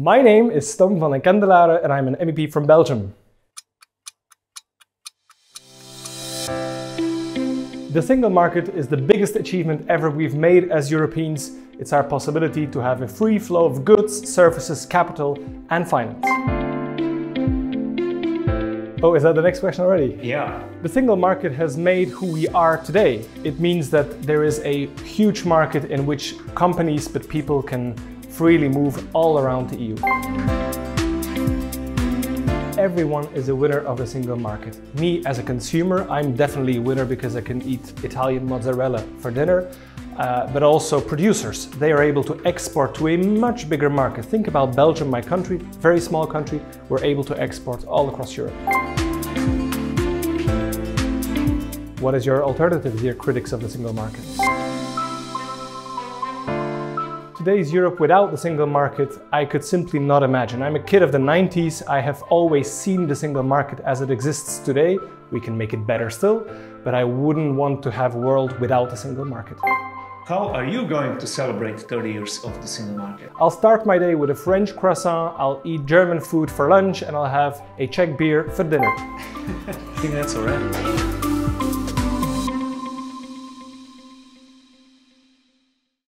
My name is Tom Vandenkendelaere and I'm an MEP from Belgium. The single market is the biggest achievement ever we've made as Europeans. It's our possibility to have a free flow of goods, services, capital and finance. Oh, is that the next question already? Yeah. The single market has made who we are today. It means that there is a huge market in which companies but people can freely move all around the EU. Everyone is a winner of the single market. Me as a consumer, I'm definitely a winner because I can eat Italian mozzarella for dinner. Uh, but also producers. They are able to export to a much bigger market. Think about Belgium, my country, very small country. We're able to export all across Europe. What is your alternative, dear critics of the single market? Today's Europe without the single market, I could simply not imagine. I'm a kid of the 90s. I have always seen the single market as it exists today. We can make it better still, but I wouldn't want to have a world without a single market. How are you going to celebrate 30 years of the single market? I'll start my day with a French croissant, I'll eat German food for lunch, and I'll have a Czech beer for dinner. I think that's alright.